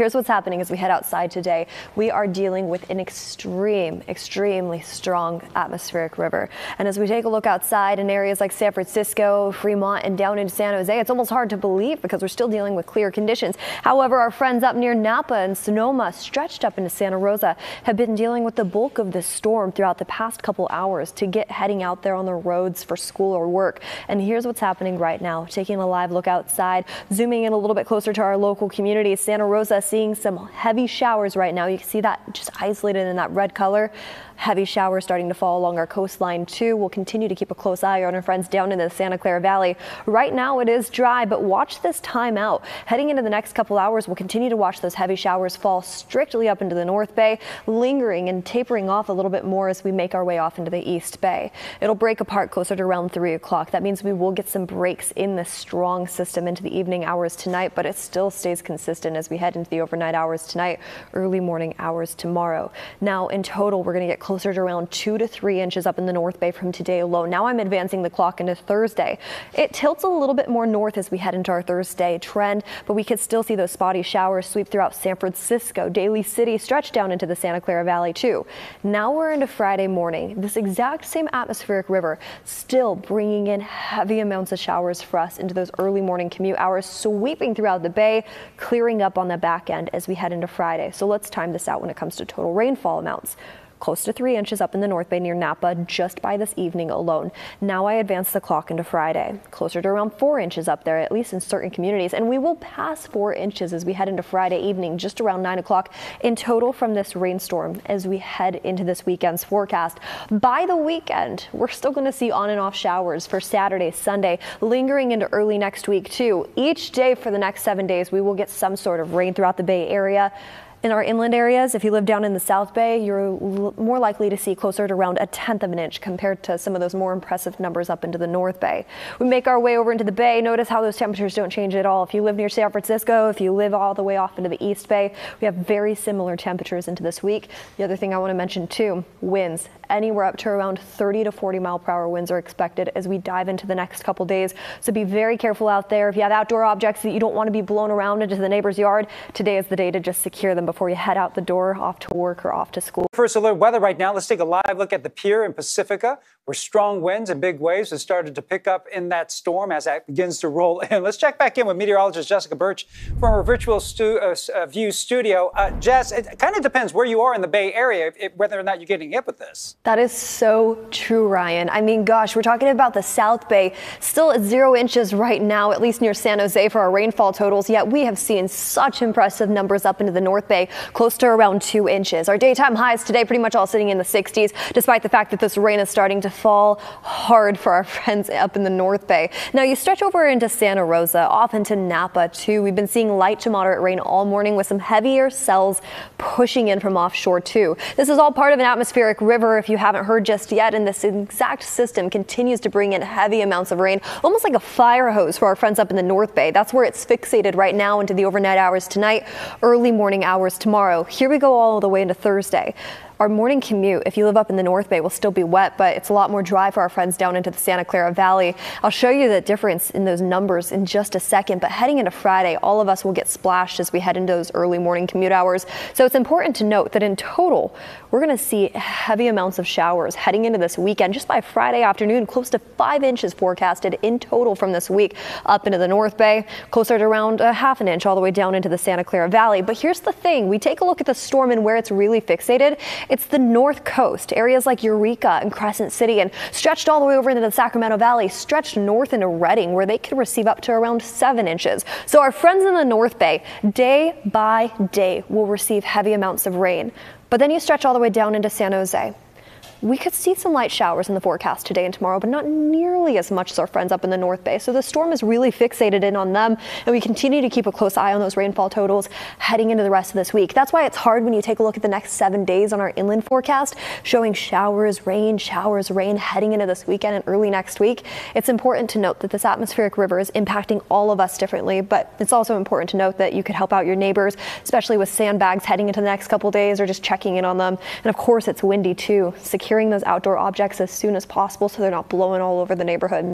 here's what's happening as we head outside today. We are dealing with an extreme, extremely strong atmospheric river. And as we take a look outside in areas like San Francisco, Fremont, and down into San Jose, it's almost hard to believe because we're still dealing with clear conditions. However, our friends up near Napa and Sonoma, stretched up into Santa Rosa, have been dealing with the bulk of this storm throughout the past couple hours to get heading out there on the roads for school or work. And here's what's happening right now. Taking a live look outside, zooming in a little bit closer to our local community, Santa Rosa seeing some heavy showers right now. You can see that just isolated in that red color. Heavy showers starting to fall along our coastline too. We'll continue to keep a close eye on our friends down in the Santa Clara Valley. Right now it is dry, but watch this time out. Heading into the next couple hours, we'll continue to watch those heavy showers fall strictly up into the North Bay, lingering and tapering off a little bit more as we make our way off into the East Bay. It'll break apart closer to around 3 o'clock. That means we will get some breaks in this strong system into the evening hours tonight, but it still stays consistent as we head into the overnight hours tonight, early morning hours tomorrow. Now, in total, we're going to get closer to around two to three inches up in the North Bay from today alone. Now I'm advancing the clock into Thursday. It tilts a little bit more north as we head into our Thursday trend, but we could still see those spotty showers sweep throughout San Francisco, Daly City, stretch down into the Santa Clara Valley too. Now we're into Friday morning. This exact same atmospheric river still bringing in heavy amounts of showers for us into those early morning commute hours, sweeping throughout the bay, clearing up on the back end as we head into Friday. So let's time this out when it comes to total rainfall amounts close to three inches up in the North Bay near Napa just by this evening alone. Now I advance the clock into Friday, closer to around four inches up there, at least in certain communities. And we will pass four inches as we head into Friday evening, just around nine o'clock in total from this rainstorm as we head into this weekend's forecast. By the weekend, we're still going to see on and off showers for Saturday, Sunday, lingering into early next week too. Each day for the next seven days, we will get some sort of rain throughout the Bay Area. In our inland areas, if you live down in the South Bay, you're more likely to see closer to around a tenth of an inch compared to some of those more impressive numbers up into the North Bay. We make our way over into the Bay. Notice how those temperatures don't change at all. If you live near San Francisco, if you live all the way off into the East Bay, we have very similar temperatures into this week. The other thing I want to mention too, winds anywhere up to around 30 to 40 mile per hour winds are expected as we dive into the next couple days. So be very careful out there. If you have outdoor objects that you don't want to be blown around into the neighbor's yard, today is the day to just secure them before you head out the door off to work or off to school. First alert weather right now. Let's take a live look at the pier in Pacifica where strong winds and big waves have started to pick up in that storm as that begins to roll in. Let's check back in with meteorologist Jessica Burch from our virtual stu uh, uh, view studio. Uh, Jess, it kind of depends where you are in the Bay Area, it, whether or not you're getting hit with this. That is so true, Ryan. I mean, gosh, we're talking about the South Bay, still at zero inches right now, at least near San Jose for our rainfall totals. Yet we have seen such impressive numbers up into the North Bay, close to around two inches. Our daytime highs today pretty much all sitting in the 60s, despite the fact that this rain is starting to fall hard for our friends up in the North Bay. Now you stretch over into Santa Rosa, off into Napa too. We've been seeing light to moderate rain all morning with some heavier cells pushing in from offshore too. This is all part of an atmospheric river if you haven't heard just yet and this exact system continues to bring in heavy amounts of rain, almost like a fire hose for our friends up in the North Bay. That's where it's fixated right now into the overnight hours tonight, early morning hours tomorrow. Here we go all the way into Thursday. Our morning commute, if you live up in the North Bay, will still be wet, but it's a lot more dry for our friends down into the Santa Clara Valley. I'll show you the difference in those numbers in just a second, but heading into Friday, all of us will get splashed as we head into those early morning commute hours. So it's important to note that in total, we're going to see heavy amounts of showers heading into this weekend. Just by Friday afternoon, close to five inches forecasted in total from this week up into the North Bay, closer to around a half an inch all the way down into the Santa Clara Valley. But here's the thing, we take a look at the storm and where it's really fixated. It's the north coast, areas like Eureka and Crescent City, and stretched all the way over into the Sacramento Valley, stretched north into Redding, where they could receive up to around seven inches. So our friends in the North Bay, day by day, will receive heavy amounts of rain. But then you stretch all the way down into San Jose. We could see some light showers in the forecast today and tomorrow, but not nearly as much as our friends up in the North Bay. So the storm is really fixated in on them, and we continue to keep a close eye on those rainfall totals heading into the rest of this week. That's why it's hard when you take a look at the next seven days on our inland forecast, showing showers, rain, showers, rain heading into this weekend and early next week. It's important to note that this atmospheric river is impacting all of us differently, but it's also important to note that you could help out your neighbors, especially with sandbags heading into the next couple days or just checking in on them. And of course, it's windy too. Secure securing those outdoor objects as soon as possible so they're not blowing all over the neighborhood.